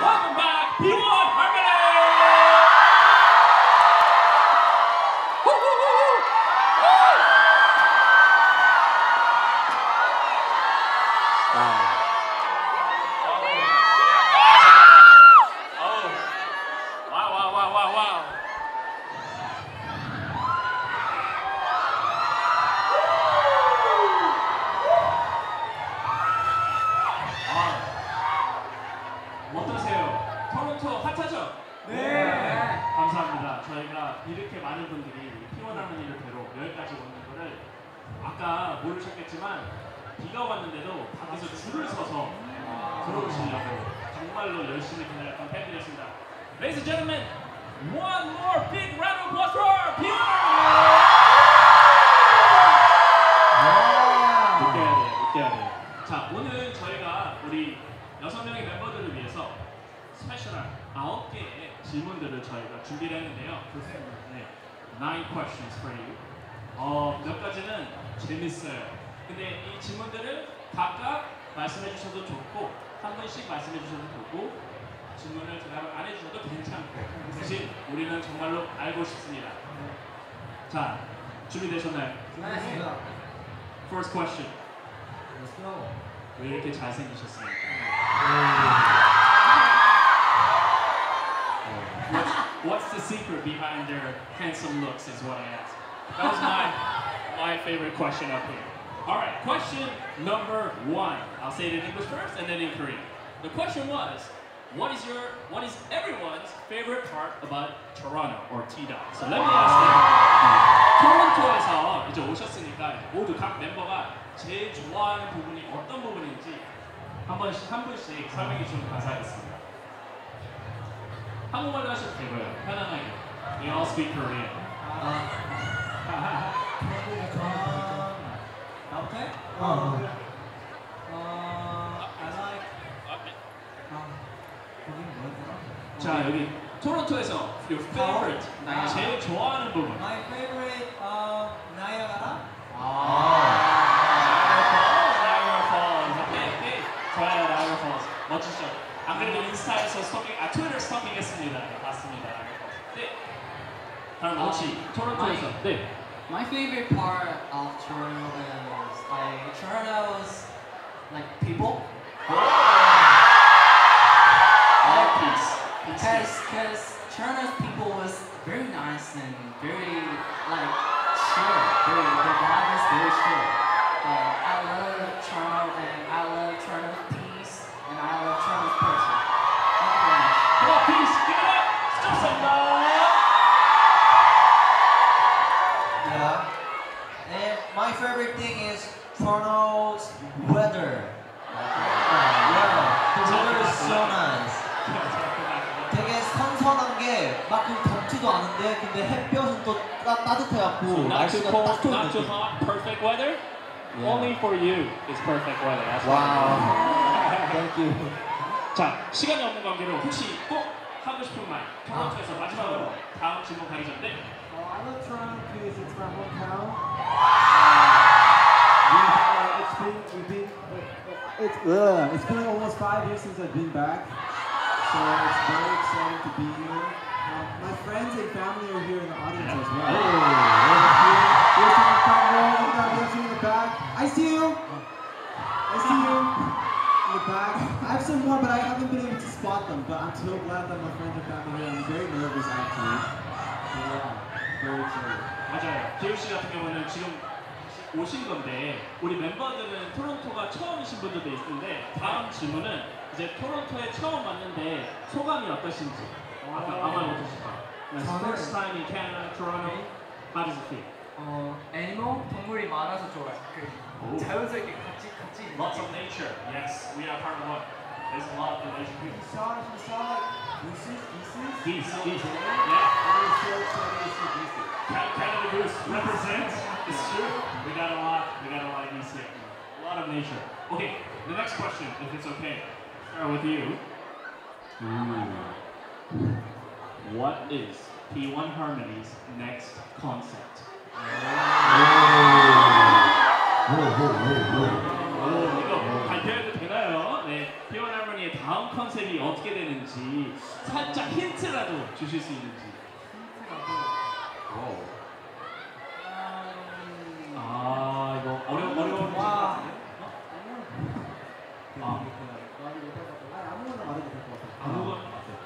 welcome back. P1 들어오시려고 정말로 열심히 기다렸던 팬들이었습니다. Ladies and gentlemen, one more big round of applause for 피원 느껴야 돼요, 느껴야 돼요. 자, 오늘 저희가 우리 여섯 명의 멤버들을 위해서 스페셜한 아홉 개의 질문들을 저희가 준비를 했는데요. 네, nine questions for you. 어, 몇 가지는 재밌어요. 근데 이 질문들을 각각 말씀해 주셔도 좋고 한 분씩 말씀해 주셔도 좋고 질문을 대답을 안 해주셔도 괜찮고 대신 우리는 정말로 알고 싶습니다. 자, 준비되셨나요? 알겠습니다. First question. Let's go. 왜 이렇게 잘생기셨습니까? What's, what's the secret behind their handsome looks is what I asked. That was my, my favorite question up here. Alright, question number one. I'll say it in English first and then in Korean. The question was, what is your what is everyone's favorite part about Toronto or T-Dot? So let me ask you. 토론토에서 이제 오셨으니까 모두 각 멤버가 제일 좋아하는 부분이 어떤 부분인지 한 번씩 한 분씩 설명해 주시면 감사하겠습니다. 한국말로 하셔도 되고요. 편안하게. We all speak Korean. 해? 어. 어, I like. 아, 거기는 뭐였더라? 자 여기 토론토에서 your favorite 아. 제일 좋아하는 부분. My favorite uh, 나이아가라. Niagara Falls. 네, 네. 좋아요, Niagara Falls. 멋지죠? 안 그래도 인스타에서 스토킹, 아 트위터 스토킹 했습니다. 네, 봤습니다. 네. 다음 아, 오치 토론토에서. 네. My favorite part of Toronto is like Toronto's like people. All peace. Peace. Because because Toronto's people was very nice and very like chill. Very the vibe is very chill. Uh, I love Toronto and I love Toronto's peace 또 따, 따뜻해갖고 Not too 날씨가 cold, 딱 좋은 not too 느낌. hot, perfect weather. Yeah. Only for you is perfect weather. That's why. 와우. Thank you. 자, 시간이 없는 관계로 혹시 꼭 하고 싶은 말 토론토에서 마지막으로 다음 질문 가기 전에 Oh, I love Toronto because it's my hometown. We've, uh, it's been, we've been, uh, it's, uh, it's been like almost five years since I've been back, so it's very exciting to be here. Um, my friends and family are here in the audience as well. Here, Here's some front row. Look at that, in the back. I see you. I see you in the back. I have some more, but I haven't been able to spot them. But I'm so glad that my friends and family are here. I'm very nervous actually. Yeah, very excited. 맞아요. 기우 씨 같은 경우는 지금 오신 건데 우리 멤버들은 토론토가 처음이신 분들도 있는데 다음 질문은 이제 토론토에 처음 왔는데 소감이 어떠신지 아까 아마 못하셨죠? 저는- First time in Canada, Toronto. How does it feel? 어, 애니멀 동물이 많아서 좋아요. 그 오. 자연스럽게 같이 같이 있는 Lots 느낌. of nature. Yes, we are part of one. There's a lot of nature You here. saw, you saw like gooses, geese. Geese, You know, geese. today? Yeah. I was so excited to see geese. Can- Canada Goose represents. It's true. We got a lot. We got a lot of geese here. A lot of nature. Okay. The next question, if it's okay, start with you. What is P1 Harmony's next concert? 오, 오, 오, 오. 이거 발표해도 되나요? 네, P1 할머니의 다음 컨셉이 어떻게 되는지 살짝 힌트라도 주실 수 있는지.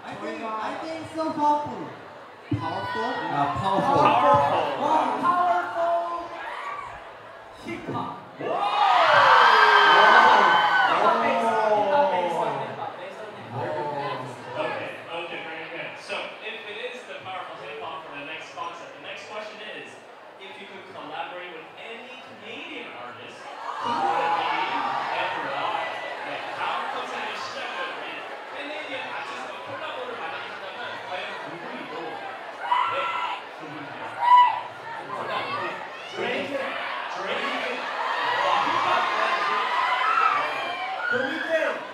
I think, I think so powerful. Powerful? Powerful. Powerful. Powerful hip hop. down.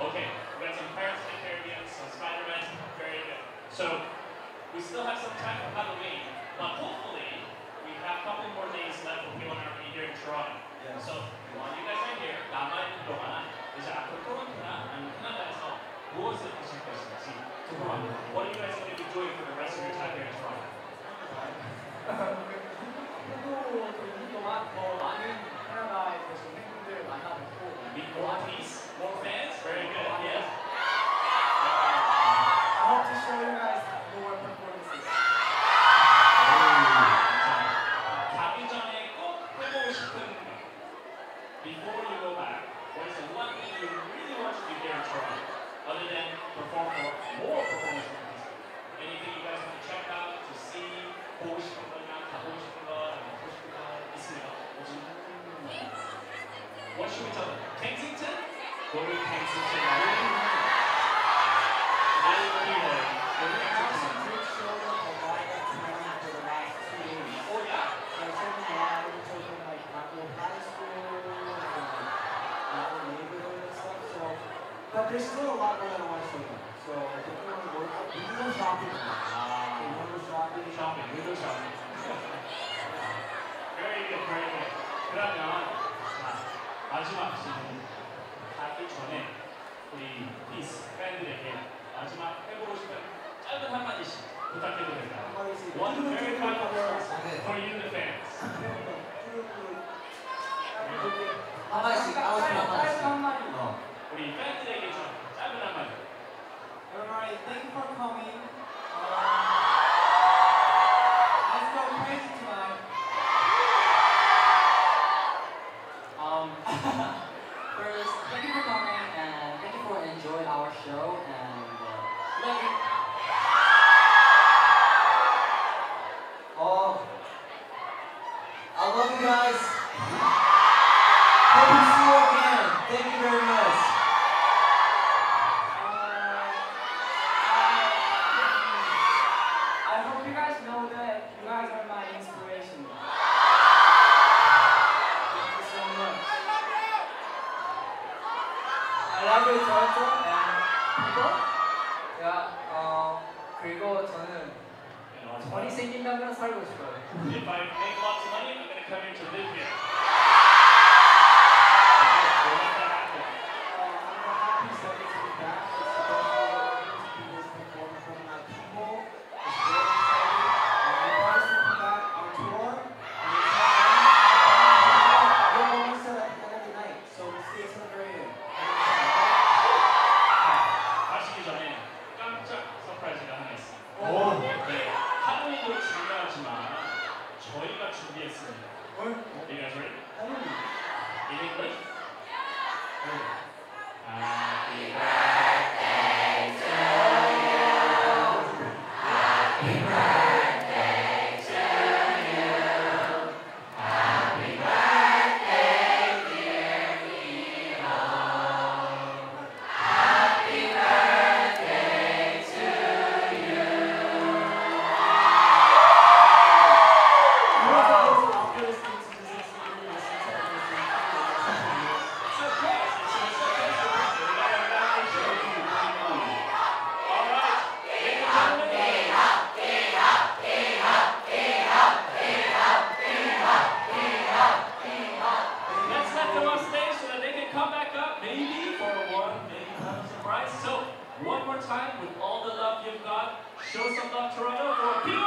Okay. still have some time for Halloween, but hopefully we have a couple more days left for people that are already here in Toronto. So while you guys are here, What are you guys going to be doing for the rest of your time here in Toronto? more more fans, very good, yes. lot going on West Lincoln. So if you want to work, window shopping. Wow. Window shopping. Shopping. Window shopping. very good, very good. 그러면 자, 마지막 질문 하기 전에 우리 피스 팬들에게 마지막 해보고 싶은 짧은 한마디씩 부탁해도 될까요? One very kind words for you the fans. 한마디씩, 한마디씩. 우리 팬들에게 좀 All right, thank you for 그리고 저는 money. money 생긴다면 살고 싶어요. If I make lots of money, I'm gonna come here to live here. Show some love, Toronto, for Pete.